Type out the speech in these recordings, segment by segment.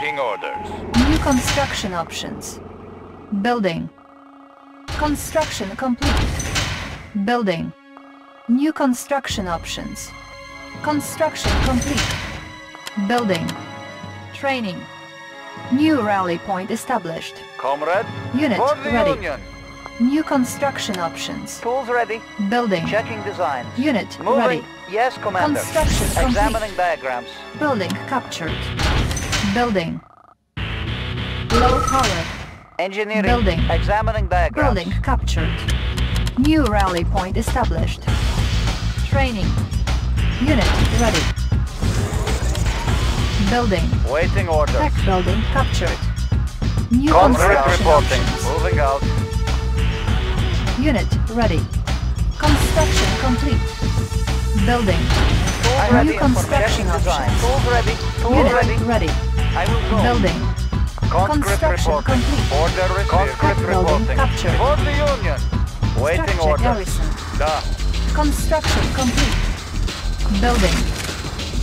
Waiting orders. New construction options. Building. Construction complete. Building. New construction options. Construction complete. Building. Training. New rally point established. Comrade, Unit for the ready. Union. New construction options. Tools ready. Building. Checking designs. Unit Moving. ready. Yes, Commander. Construction complete. Examining diagrams. Building captured. Building. Low power. Engineering. Building. Examining diagrams. Building captured. New rally point established. Training. Unit ready. Building. Waiting orders. Tech building captured. New construction reporting. options. Moving out. Unit ready. Construction complete. Building. Tools New ready. construction options. Tools ready. Tools Unit ready. ready. I will go. Building. Conscript Construction reporting. complete. Order received. Conscript reporting. captured. For the Union. Waiting orders. garrison. Da. Construction complete. Building.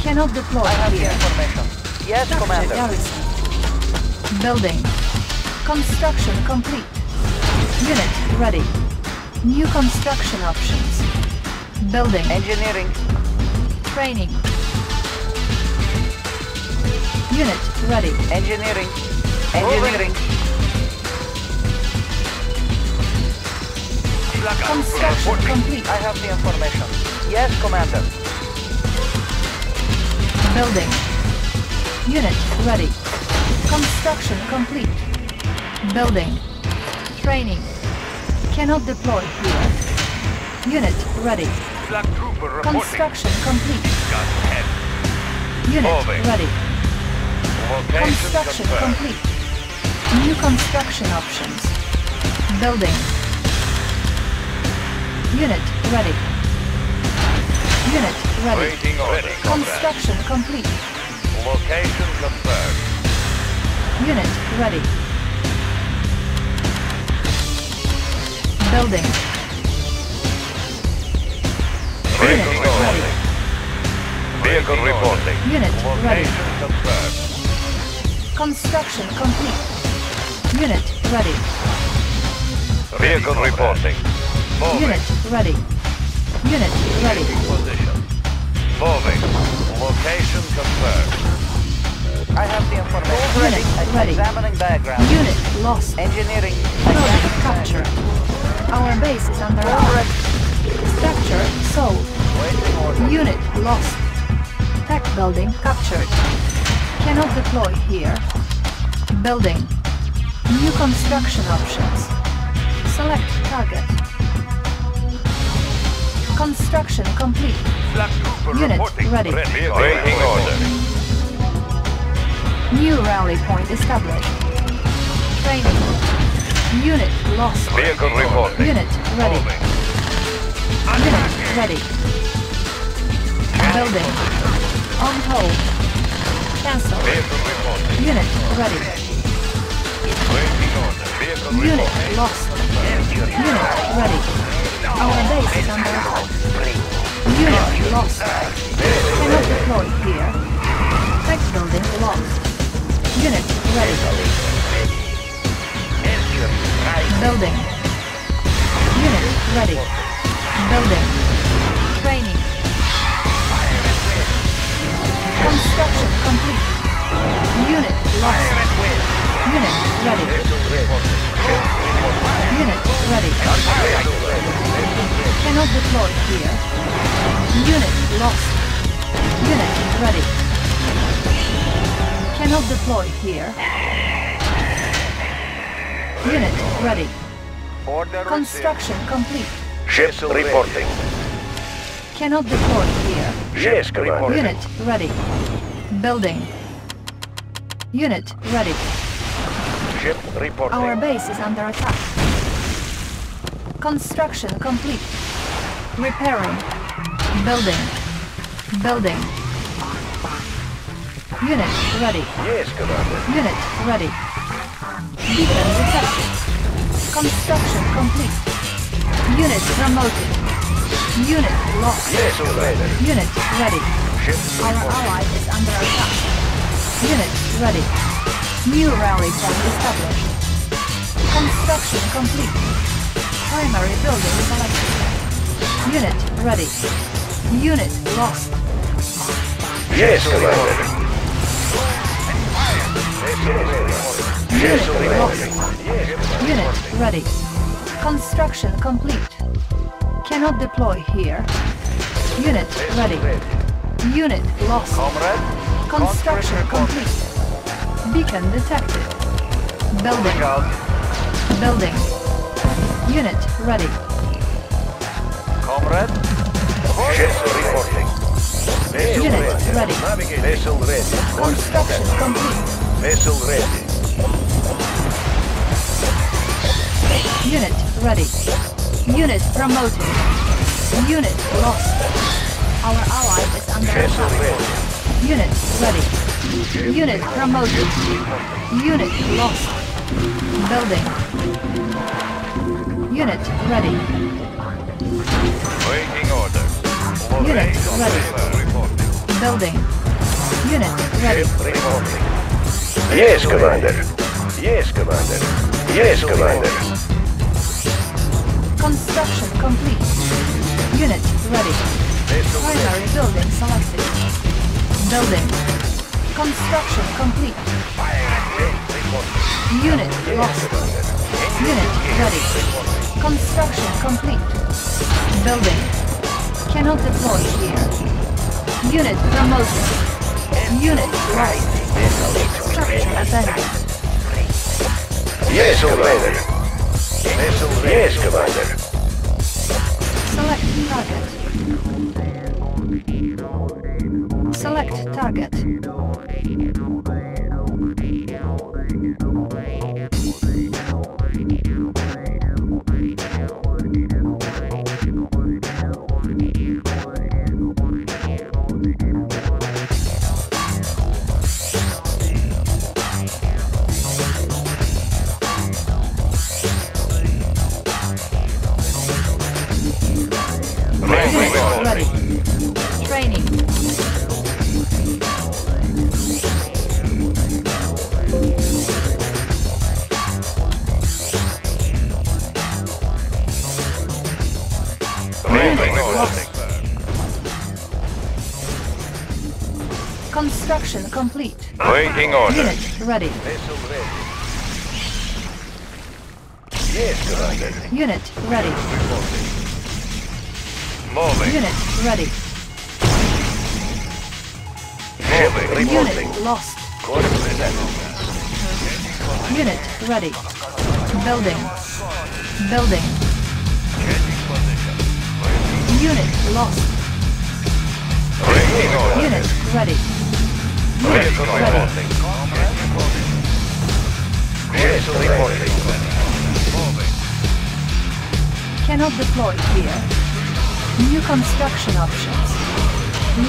Cannot deploy I have the here. information. Yes, Structure Commander. garrison. Building. Construction complete. Unit ready. New construction options. Building. Engineering. Training. Unit ready. Engineering. Engineering. Construction complete. I have the information. Yes, Commander. Building. Unit ready. Construction complete. Building. Training. Cannot deploy here. Unit ready. Flak trooper reporting. Construction complete. Unit ready. Construction complete. New construction options. Building. Unit ready. Unit ready. Waiting order. Construction complete. Location confirmed. Unit ready. Building. Unit ready. Vehicle reporting. Unit ready. Location confirmed. Construction complete. Unit ready. Vehicle reporting. Moving. Unit ready. Unit ready. Changing position. Moving. Location confirmed. I have the information. Unit ready. ready. Examining diagrams. Unit lost. Engineering. Building Examining captured. Our base is under Tools attack. Structure sold. Unit lost. Tech building captured. Cannot deploy here. Building. New construction options. Select target. Construction complete. Black Unit reporting. ready. Waiting order. New rally point established. Training. Unit lost. Vehicle reporting. Unit ready. Moving. Unit ready. Building. On hold. Cancel. Unit ready. Unit lost. Unit ready. Our base is under attack. Unit lost. Cannot deploy here. Tech building lost. Unit ready. Building. Unit ready. Ready. Unit ready. Cannot deploy here. Unit lost. Unit ready. Cannot deploy here. Unit ready. Construction complete. Ship reporting. Cannot deploy here. Yes, Commander. Unit ready. Building. Unit ready. Ship reporting. Our base is under attack. Construction complete. Repairing. Building. Building. Unit ready. Yes, Commander. Unit ready. Beacon detected. Construction complete. Unit promoted. Unit lost. Yes, Commander. Unit ready. Ship Our ally is under attack. Unit ready. New rally point established. Construction complete. Primary building selected. Unit ready. Unit lost. Yes, Commander. Unit lost. Unit ready. Construction complete. Cannot deploy here. Unit ready. Unit lost. Construction complete. Beacon detected. Building. Building. Unit ready. Comrade, Ships reporting. Vessel Unit ready. ready. Navigate. Vessel ready. Construction complete. Vessel ready. Unit ready. Unit promoted. Unit lost. Our ally is under attack. ready. Unit ready. Unit promoted. Unit lost. Building. Unit ready. Waiting order. Unit ready. Reporting. Building. Unit ready. Yes, Commander. Yes, Commander. Yes, Commander. Construction complete. Unit ready. Ready. Primary building selected. Building. Construction complete. Unit lost. Unit ready. Construction complete. Building. Cannot deploy here. Unit promoted. Unit lost. Structure abandoned. Yes, Commander. Yes, Commander. Select target. Select target. Construction complete. Waiting order. Unit ready. Vessel ready. Yes, Commander. Unit ready. Moving. Unit ready. Reporting. Unit lost. Quarter. Unit ready. Building. Building. Unit lost. Unit ready. Cannot deploy here. New construction options.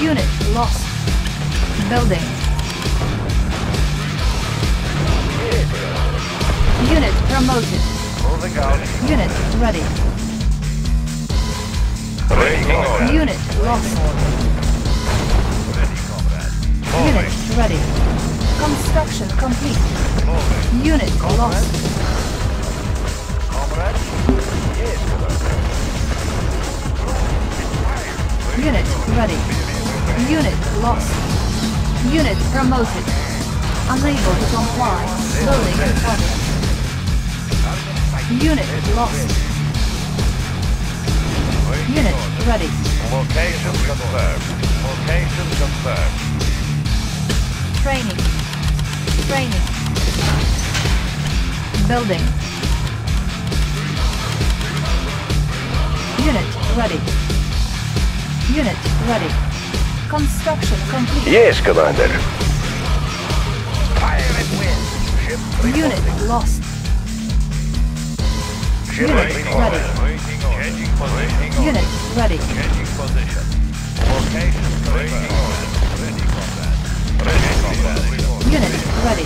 Unit lost. Building. Unit promoted. Unit ready. Unit lost. Unit ready. Construction complete. Unit lost. Comrade, Unit ready. Unit lost. Unit promoted. Unable to comply. Building in. Unit lost. Unit ready. Location confirmed. Location confirmed. Training. Training. Building. Unit ready. Unit ready. Construction complete. Yes, Commander. Fire. Unit lost. Ship Unit reporting. ready. Changing position. Unit ready. Changing position. Location Unit ready.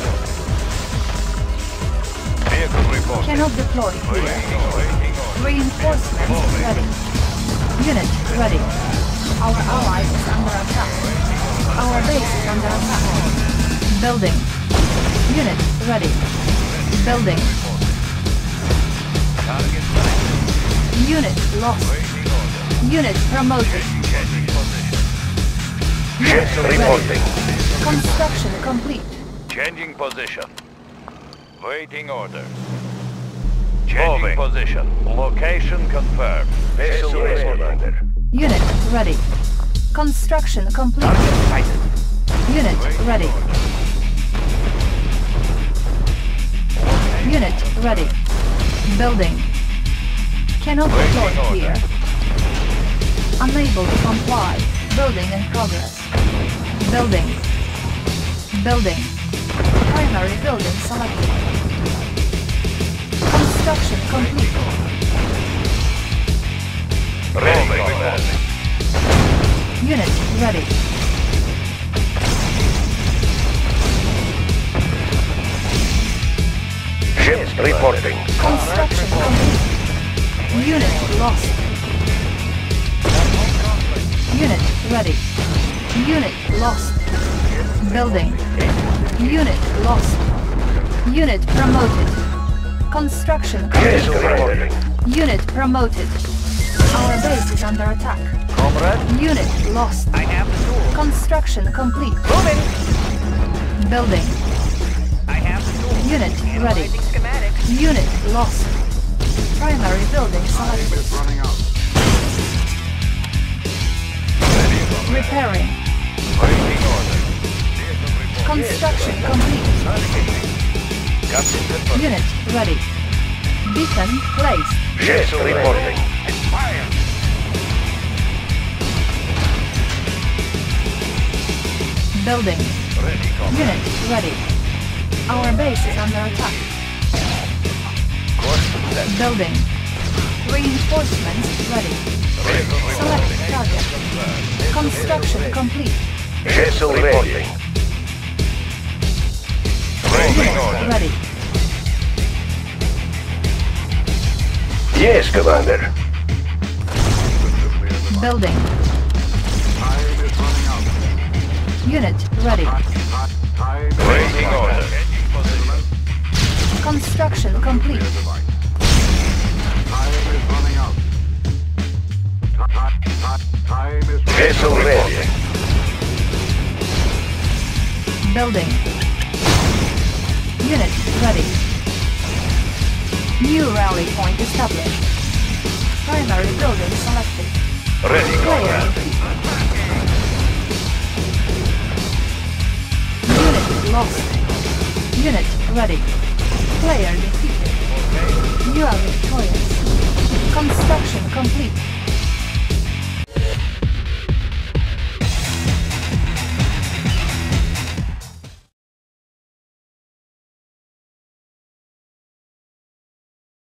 Cannot deploy here. Waiting order. Waiting order. Reinforcements ready. Unit ready. Our ally is under attack. Our base is under attack. Building. Unit ready. Building. Unit lost. Unit promoted. Unit ready. Reporting. Construction complete. Changing position. Waiting order. Changing position. Location confirmed. Vessel ready, Commander. Unit ready. Construction complete. Unit Waiting ready. order. Unit ready. Building. Cannot Waiting deploy here. Unable to comply. Building in progress. Building. Building. Primary building selected. Construction complete. Ready. Unit ready. Ships reporting. Construction complete. Unit lost. Unit ready. Unit lost. Building. Unit lost. Unit promoted. Construction complete. Unit promoted. Our base is under attack. Comrade, Unit lost. I have the tools. Construction complete. Moving. Building. I have the tools. Unit ready. Schematics. Unit lost. Primary building selected. Ready, Commander. Repairing. Construction complete. Unit ready. Beacon placed. Ships reporting. Fire. Building. Ready, Unit ready. Our base is under attack. Building. Reinforcements ready. Select target. Construction complete. Vessel reporting. Waiting order. ready. Yes, Commander. Building. Unit ready. Waiting order. Construction complete. Vessel ready. Building. Unit ready. New rally point established. Primary building selected. Ready, Player. Unit lost. Unit ready. Player defeated. You are victorious. Construction complete.